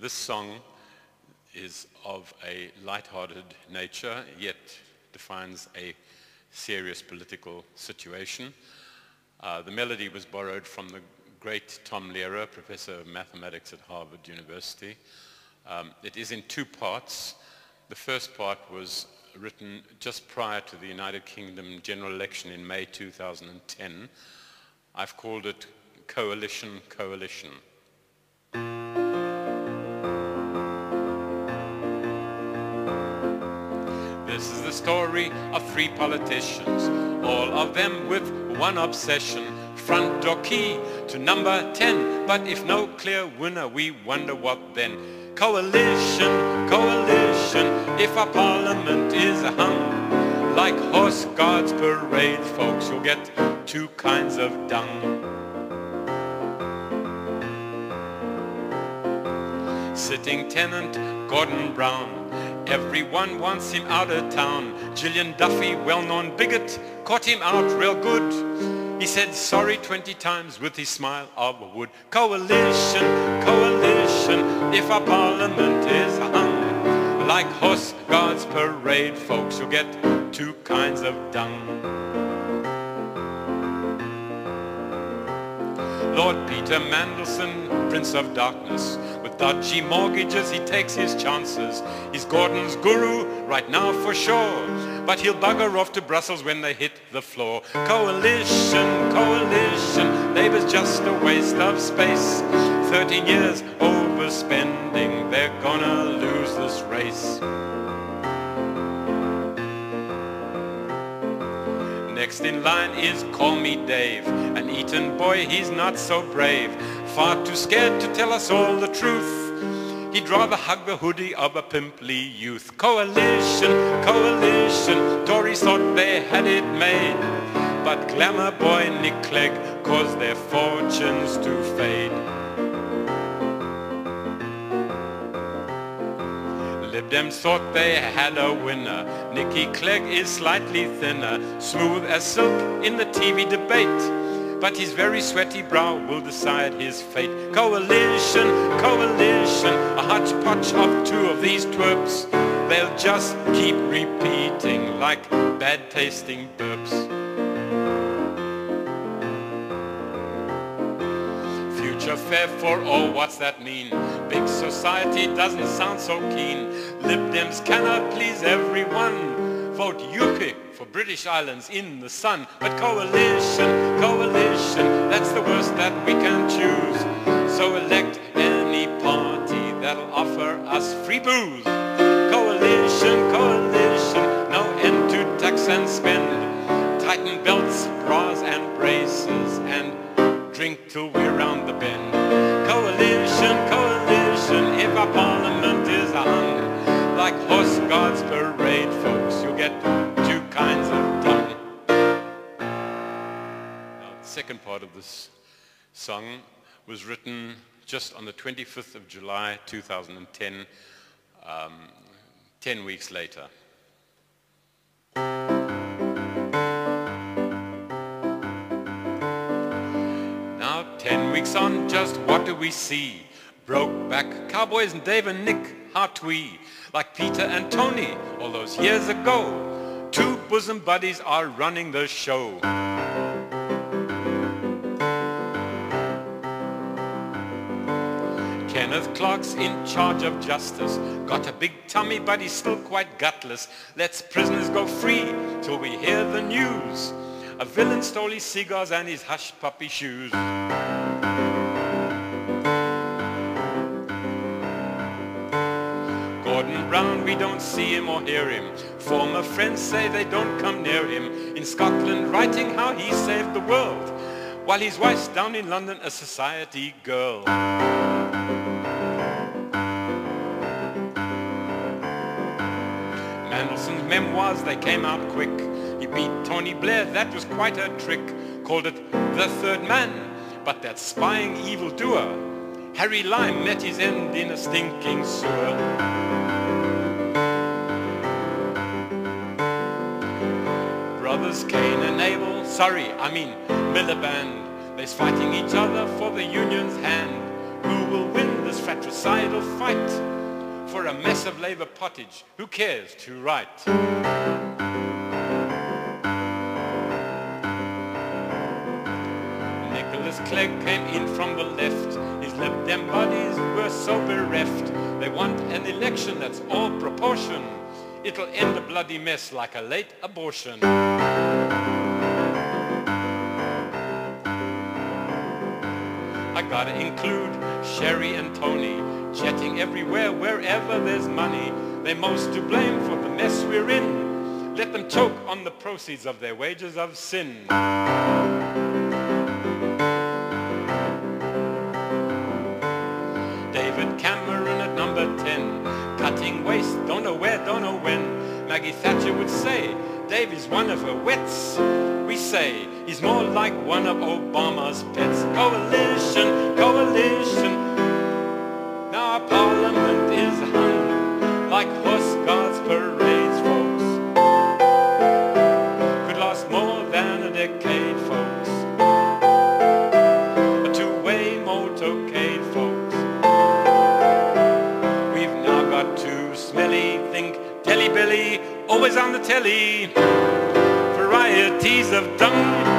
This song is of a light-hearted nature, yet defines a serious political situation. Uh, the melody was borrowed from the great Tom Lehrer, professor of mathematics at Harvard University. Um, it is in two parts. The first part was written just prior to the United Kingdom general election in May 2010. I've called it Coalition, Coalition. Story of three politicians, all of them with one obsession, front door key to number 10. But if no clear winner, we wonder what then. Coalition, coalition, if our parliament is hung, like horse guards parade, folks, you'll get two kinds of dung. Sitting tenant Gordon Brown Everyone wants him out of town. Gillian Duffy, well-known bigot, caught him out real good. He said sorry 20 times with his smile of wood. Coalition, coalition, if our parliament is hung. Like horse guards parade, folks, you'll get two kinds of dung. Lord Peter Mandelson, Prince of Darkness, With dodgy mortgages, he takes his chances. He's Gordon's guru right now for sure. But he'll bugger off to Brussels when they hit the floor. Coalition, coalition, Labour's just a waste of space. 13 years overspending, they're gonna lose this race. Next in line is Call Me Dave, an Eton boy, he's not so brave far too scared to tell us all the truth. He'd rather hug the hoodie of a pimply youth. Coalition, coalition, Tories thought they had it made. But glamour boy Nick Clegg caused their fortunes to fade. Dems thought they had a winner. Nicky Clegg is slightly thinner, smooth as silk in the TV debate but his very sweaty brow will decide his fate. Coalition, coalition, a hodgepodge of two of these twerps. They'll just keep repeating like bad tasting burps. Future fair for all, what's that mean? Big society doesn't sound so keen. Lib Dems cannot please everyone. Vote UKIP for British Islands in the sun. But coalition, coalition, that's the worst that we can choose. So elect any party that'll offer us free booze. Coalition, coalition, no end to tax and spend. Tighten belts, bras and braces, and drink till we're round the bend. Coalition, coalition, if our parliament is hung, like horse guards parade, folks, you'll get kinds of tongue. Now, the second part of this song was written just on the 25th of July 2010, um, 10 weeks later. Now, 10 weeks on, just what do we see? Broke back cowboys and Dave and Nick, how twee, like Peter and Tony all those years ago. Two bosom buddies are running the show. Kenneth Clarke's in charge of justice. Got a big tummy, but he's still quite gutless. Let's prisoners go free till we hear the news. A villain stole his cigars and his hush puppy shoes. Brown, we don't see him or hear him. Former friends say they don't come near him. In Scotland, writing how he saved the world, while his wife's down in London, a society girl. Mandelson's memoirs, they came out quick. He beat Tony Blair, that was quite a trick. Called it the third man, but that spying evildoer, Harry Lime met his end in a stinking sewer. Brothers Cain and Abel, sorry, I mean Miliband. They're fighting each other for the union's hand. Who will win this fratricidal fight? For a mess of Labour pottage, who cares to write? Nicholas Clegg came in from the left. His left them bodies were so bereft. They want an election that's all proportion. It'll end a bloody mess like a late abortion. I gotta include Cherie and Tony, jetting everywhere, wherever there's money. They're most to blame for the mess we're in. Let them choke on the proceeds of their wages of sin. One of her wits. We say, he's more like one of Obama's pets. Coalition, coalition. Always on the telly. Varieties of dung